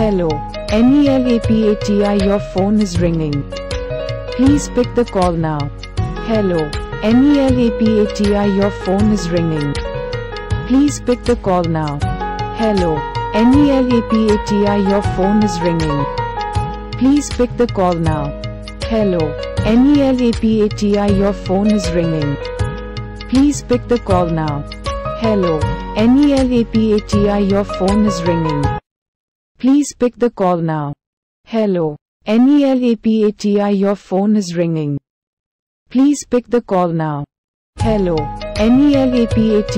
Hello. NELAPATI your phone is ringing. Please pick the call now. Hello. NELAPATI your phone is ringing. Please pick the call now. Hello. NELAPATI your phone is ringing. Please pick the call now. Hello. NELAPATI your phone is ringing. Please pick the call now. Hello. NELAPATI your phone is ringing. Please pick the call now. Hello. NELAPATI your phone is ringing. Please pick the call now. Hello. NELAPATI